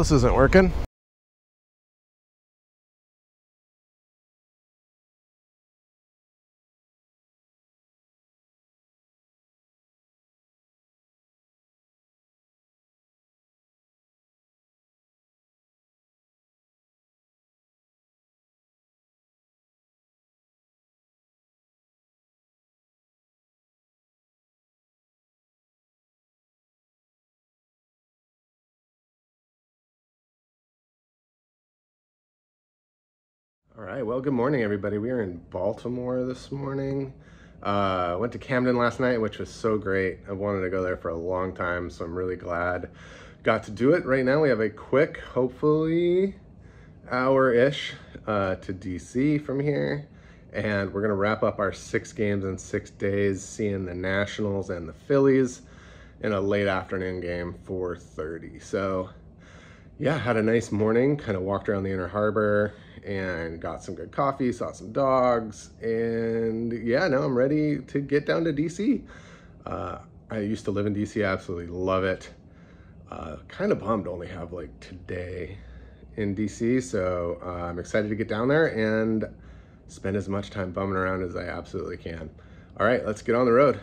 this isn't working. All right, well, good morning, everybody. We are in Baltimore this morning. Uh, went to Camden last night, which was so great. I wanted to go there for a long time, so I'm really glad got to do it. Right now, we have a quick, hopefully, hour-ish uh, to DC from here. And we're gonna wrap up our six games in six days, seeing the Nationals and the Phillies in a late afternoon game, 4.30. So yeah, had a nice morning, kind of walked around the inner harbor and got some good coffee, saw some dogs, and yeah, now I'm ready to get down to DC. Uh, I used to live in DC, I absolutely love it. Uh, kind of bummed to only have like today in DC, so uh, I'm excited to get down there and spend as much time bumming around as I absolutely can. All right, let's get on the road.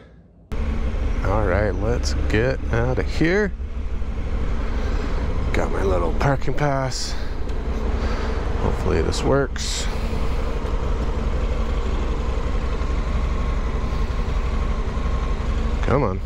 All right, let's get out of here. Got my little parking pass. Hopefully this works. Come on.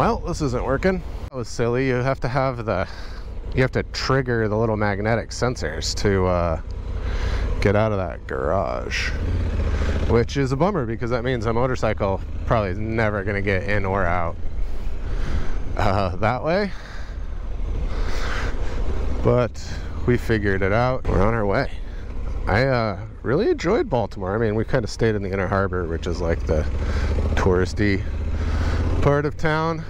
Well, this isn't working. That was silly. You have to have the, you have to trigger the little magnetic sensors to uh, get out of that garage. Which is a bummer because that means a motorcycle probably is never going to get in or out uh, that way. But we figured it out. We're on our way. I uh, really enjoyed Baltimore. I mean, we kind of stayed in the Inner Harbor, which is like the touristy part of town.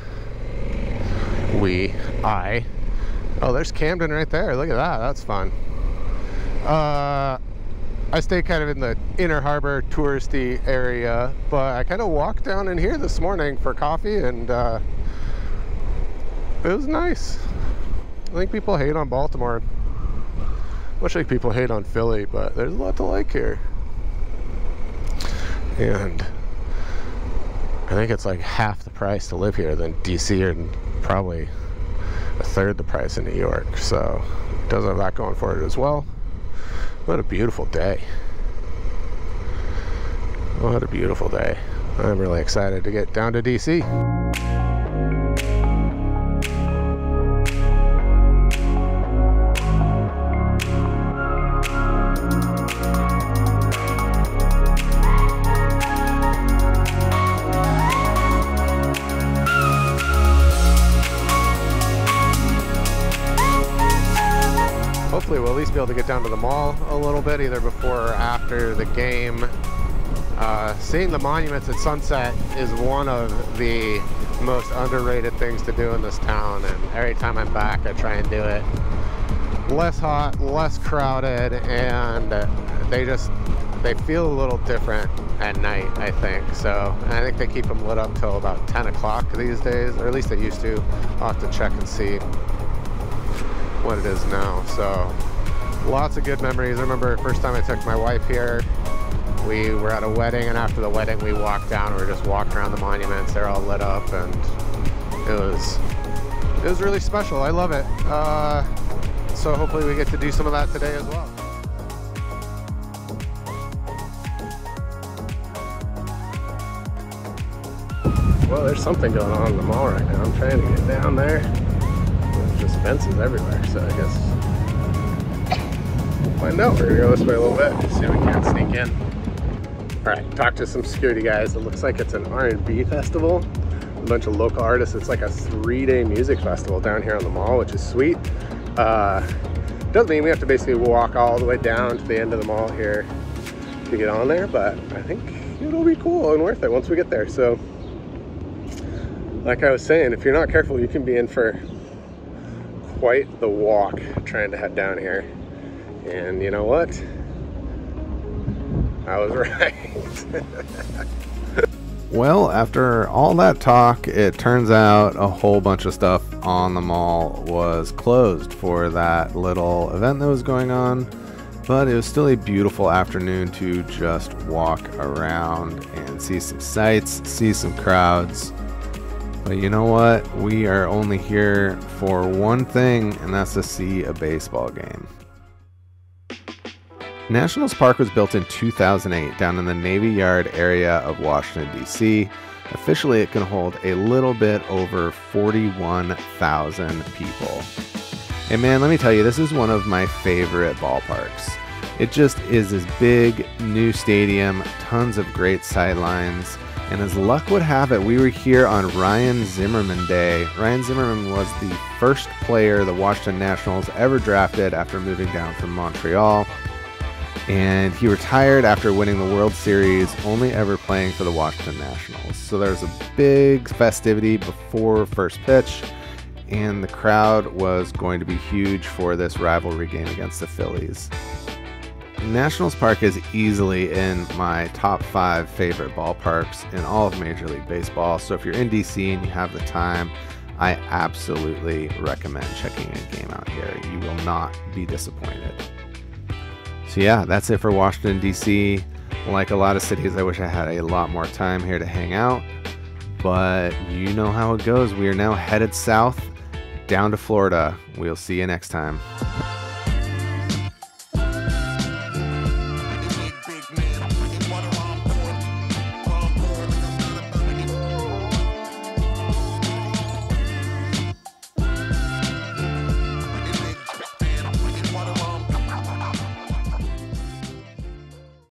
We, I. Oh, there's Camden right there. Look at that. That's fun. Uh, I stay kind of in the Inner Harbor touristy area, but I kind of walked down in here this morning for coffee and uh, it was nice. I think people hate on Baltimore. Much like people hate on Philly, but there's a lot to like here. And I think it's like half the price to live here than DC and probably a third the price in New York. So it does have that going for it as well. What a beautiful day. What a beautiful day. I'm really excited to get down to DC. Hopefully we'll at least be able to get down to the mall a little bit, either before or after the game. Uh, seeing the monuments at sunset is one of the most underrated things to do in this town, and every time I'm back, I try and do it. Less hot, less crowded, and they just they feel a little different at night, I think. So I think they keep them lit up till about 10 o'clock these days, or at least they used to. I'll have to check and see what it is now. So lots of good memories. I remember first time I took my wife here, we were at a wedding and after the wedding we walked down, we were just walking around the monuments. They're all lit up and it was, it was really special. I love it. Uh, so hopefully we get to do some of that today as well. Well, there's something going on in the mall right now. I'm trying to get down there. Fences everywhere, so I guess we'll find out. We're gonna go this way a little bit, see if we can't sneak in. All right, talk to some security guys. It looks like it's an R&B festival. A bunch of local artists. It's like a three-day music festival down here on the mall, which is sweet. Uh, doesn't mean we have to basically walk all the way down to the end of the mall here to get on there, but I think it'll be cool and worth it once we get there. So like I was saying, if you're not careful, you can be in for quite the walk trying to head down here. And you know what? I was right. well, after all that talk, it turns out a whole bunch of stuff on the mall was closed for that little event that was going on. But it was still a beautiful afternoon to just walk around and see some sights, see some crowds. But you know what? We are only here for one thing, and that's to see a baseball game. Nationals Park was built in 2008 down in the Navy Yard area of Washington, D.C. Officially, it can hold a little bit over 41,000 people. And man, let me tell you, this is one of my favorite ballparks. It just is this big new stadium, tons of great sidelines. And as luck would have it, we were here on Ryan Zimmerman Day. Ryan Zimmerman was the first player the Washington Nationals ever drafted after moving down from Montreal. And he retired after winning the World Series, only ever playing for the Washington Nationals. So there's a big festivity before first pitch and the crowd was going to be huge for this rivalry game against the Phillies. Nationals Park is easily in my top five favorite ballparks in all of Major League Baseball. So if you're in DC and you have the time, I absolutely recommend checking a game out here. You will not be disappointed. So yeah, that's it for Washington DC. Like a lot of cities, I wish I had a lot more time here to hang out. But you know how it goes. We are now headed south down to Florida. We'll see you next time.